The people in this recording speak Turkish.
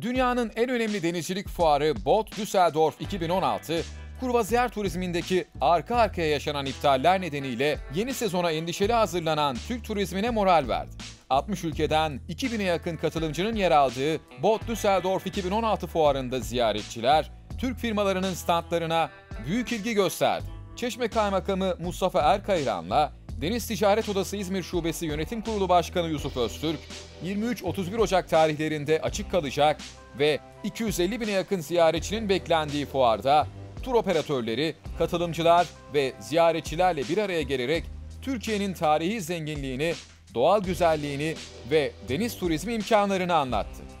Dünyanın en önemli denizcilik fuarı Boot Düsseldorf 2016, kurvaziyer turizmindeki arka arkaya yaşanan iptaller nedeniyle yeni sezona endişeli hazırlanan Türk turizmine moral verdi. 60 ülkeden 2000'e yakın katılımcının yer aldığı Boot Düsseldorf 2016 fuarında ziyaretçiler, Türk firmalarının standlarına büyük ilgi gösterdi. Çeşme Kaymakamı Mustafa Erkayran'la Deniz Ticaret Odası İzmir Şubesi Yönetim Kurulu Başkanı Yusuf Öztürk, 23-31 Ocak tarihlerinde açık kalacak ve 250 bine yakın ziyaretçinin beklendiği fuarda tur operatörleri, katılımcılar ve ziyaretçilerle bir araya gelerek Türkiye'nin tarihi zenginliğini, doğal güzelliğini ve deniz turizmi imkanlarını anlattı.